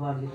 वाली